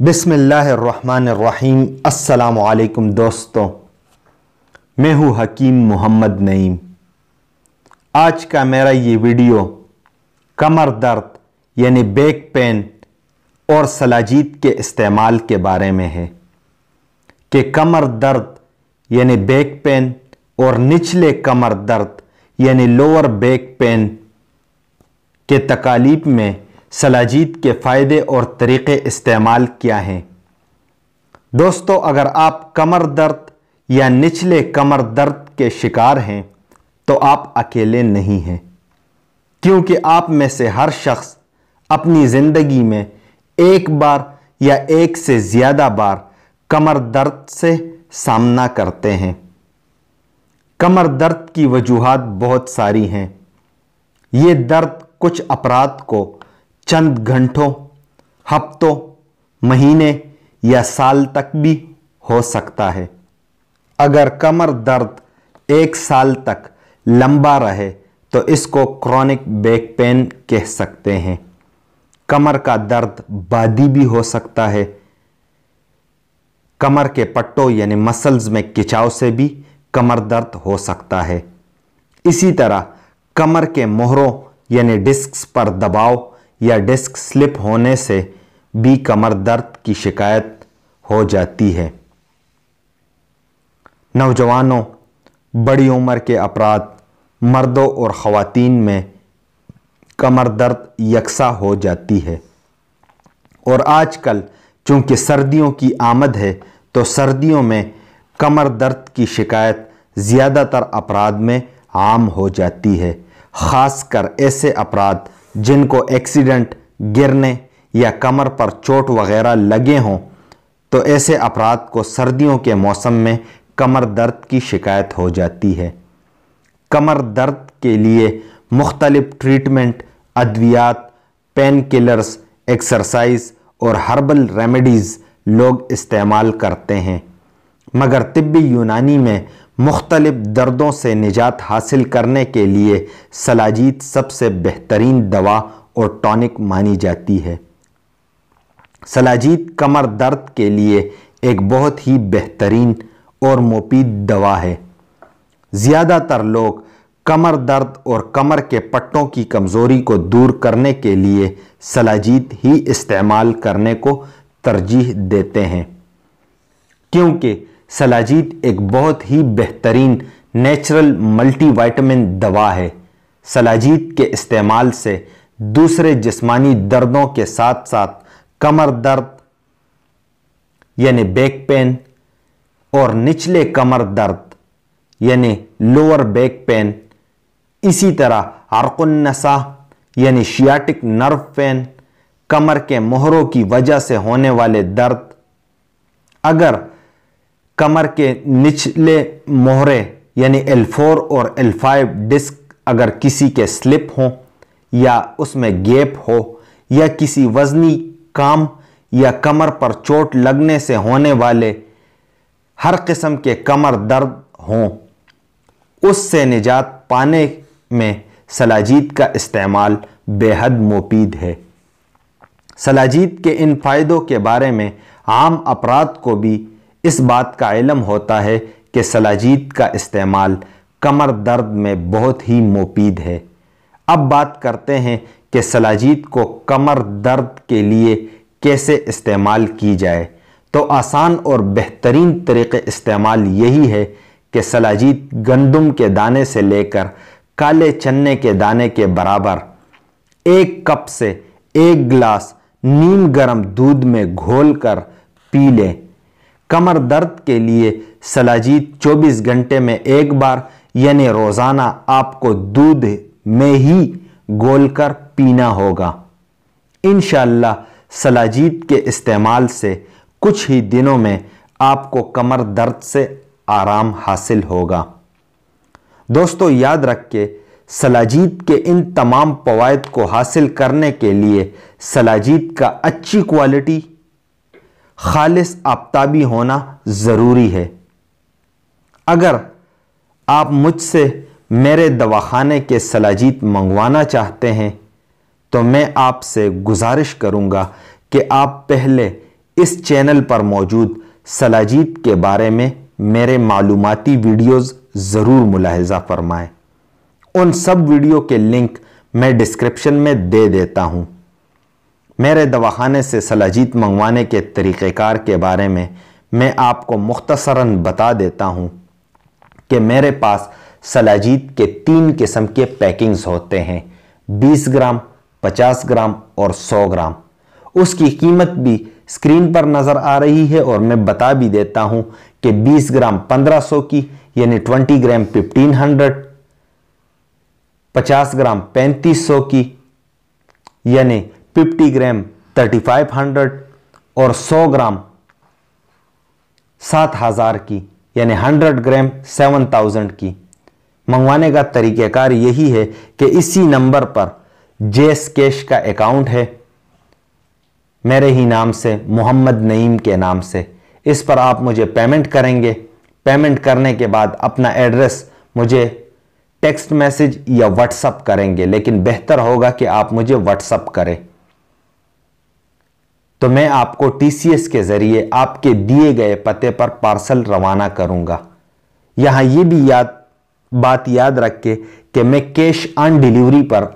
बिसमीम असलकुम दोस्तों। मैं हूँ हकीम मोहम्मद नईम। आज का मेरा ये वीडियो कमर दर्द यानी बैक पेन और सलाजीत के इस्तेमाल के बारे में है। कि कमर दर्द यानी बैक पेन और निचले कमर दर्द यानी लोअर बैक पेन के तकालीब में सलाजीत के फ़ायदे और तरीक़े इस्तेमाल क्या हैं। दोस्तों, अगर आप कमर दर्द या निचले कमर दर्द के शिकार हैं तो आप अकेले नहीं हैं। क्योंकि आप में से हर शख्स अपनी ज़िंदगी में एक बार या एक से ज़्यादा बार कमर दर्द से सामना करते हैं। कमर दर्द की वजूहत बहुत सारी हैं। ये दर्द कुछ अपराध को चंद घंटों, हफ्तों, महीने या साल तक भी हो सकता है। अगर कमर दर्द एक साल तक लंबा रहे तो इसको क्रॉनिक बैक पेन कह सकते हैं। कमर का दर्द बादी भी हो सकता है। कमर के पट्टों यानी मसल्स में खिंचाव से भी कमर दर्द हो सकता है। इसी तरह कमर के मोहरों यानी डिस्क पर दबाव या डिस्क स्लिप होने से भी कमर दर्द की शिकायत हो जाती है। नौजवानों, बड़ी उम्र के अपराध, मर्दों और ख़वातीन में कमर दर्द यकसा हो जाती है। और आजकल चूँकि सर्दियों की आमद है तो सर्दियों में कमर दर्द की शिकायत ज़्यादातर अपराध में आम हो जाती है। ख़ासकर ऐसे अपराध जिनको एक्सीडेंट गिरने या कमर पर चोट वगैरह लगे हों तो ऐसे अपराध को सर्दियों के मौसम में कमर दर्द की शिकायत हो जाती है। कमर दर्द के लिए मुख्तलिफ़ ट्रीटमेंट अद्वियात पेन किलर्स एक्सरसाइज और हर्बल रेमेडीज़ लोग इस्तेमाल करते हैं। मगर तिब्बी यूनानी में मुख्तलिफ़ दर्दों से निजात हासिल करने के लिए सलाजीत सबसे बेहतरीन दवा और टॉनिक मानी जाती है। सलाजीत कमर दर्द के लिए एक बहुत ही बेहतरीन और मुफीद दवा है। ज़्यादातर लोग कमर दर्द और कमर के पट्टों की कमज़ोरी को दूर करने के लिए सलाजीत ही इस्तेमाल करने को तरजीह देते हैं, क्योंकि सलाजीत एक बहुत ही बेहतरीन नेचुरल मल्टीवाइटामिन दवा है। सलाजीत के इस्तेमाल से दूसरे जिस्मानी दर्दों के साथ साथ कमर दर्द, यानी बैक पेन, और निचले कमर दर्द, यानी लोअर बैक पेन, इसी तरह अरकुन्नसा यानी शियाटिक नर्व पेन, कमर के मोहरों की वजह से होने वाले दर्द। अगर कमर के निचले मोहरे, यानी L4 और L5 डिस्क अगर किसी के स्लिप हो या उसमें गैप हो या किसी वजनी काम या कमर पर चोट लगने से होने वाले हर किस्म के कमर दर्द हों, उससे निजात पाने में सलाजीत का इस्तेमाल बेहद मुफीद है। सलाजीत के इन फ़ायदों के बारे में आम अपराध को भी इस बात का इलम होता है कि सलाजीत का इस्तेमाल कमर दर्द में बहुत ही मुफीद है। अब बात करते हैं कि सलाजीत को कमर दर्द के लिए कैसे इस्तेमाल की जाए। तो आसान और बेहतरीन तरीक़े इस्तेमाल यही है कि सलाजीत गंदम के दाने से लेकर काले चन्ने के दाने के बराबर एक कप से एक गिलास नीम गर्म दूध में घोलकर पी लें। कमर दर्द के लिए सलाजीत 24 घंटे में एक बार, यानी रोज़ाना आपको दूध में ही गोलकर पीना होगा। इन सलाजीत के इस्तेमाल से कुछ ही दिनों में आपको कमर दर्द से आराम हासिल होगा। दोस्तों, याद रख के सलाजीत के इन तमाम फवायद को हासिल करने के लिए सलाजीत का अच्छी क्वालिटी खालिस आफ्ताबी होना ज़रूरी है। अगर आप मुझसे मेरे दवाखाने के सलाजीत मंगवाना चाहते हैं तो मैं आपसे गुजारिश करूँगा कि आप पहले इस चैनल पर मौजूद सलाजीत के बारे में मेरे मालूमती वीडियोस ज़रूर मुलाहजा फरमाएँ। उन सब वीडियो के लिंक मैं डिस्क्रिप्शन में दे देता हूँ। मेरे दवाखाने से सलाजीत मंगवाने के तरीक़ेकार के बारे में मैं आपको मुख्तसरा बता देता हूँ कि मेरे पास सलाजीत के तीन किस्म के पैकिंग्स होते हैं। 20 ग्राम 50 ग्राम और 100 ग्राम। उसकी कीमत भी स्क्रीन पर नज़र आ रही है और मैं बता भी देता हूँ कि 20 ग्राम 1500 की, यानी 20 ग्राम 1500 50 ग्राम 3500 की, यानी 50 ग्राम 3500 और 100 ग्राम 7000 की, यानी 100 ग्राम 7000 की। मंगवाने का तरीक़ाकार यही है कि इसी नंबर पर जेस कैश का अकाउंट है। मेरे ही नाम से, मोहम्मद नईम के नाम से। इस पर आप मुझे पेमेंट करेंगे। पेमेंट करने के बाद अपना एड्रेस मुझे टेक्स्ट मैसेज या व्हाट्सअप करेंगे, लेकिन बेहतर होगा कि आप मुझे व्हाट्सअप करें। तो मैं आपको टीसीएस के ज़रिए आपके दिए गए पते पर पार्सल रवाना करूँगा। यहाँ यह भी याद, बात याद रख के कि मैं कैश ऑन डिलीवरी पर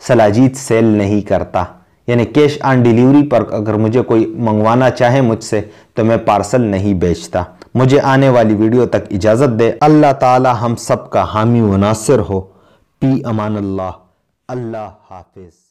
सलाजीत सेल नहीं करता। यानी कैश ऑन डिलीवरी पर अगर मुझे कोई मंगवाना चाहे मुझसे तो मैं पार्सल नहीं बेचता। मुझे आने वाली वीडियो तक इजाज़त दे। अल्लाह ताला हम सब का हामी व नासिर हो। पी अमान अल्लाह। अल्लाह हाफिज़।